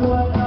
what?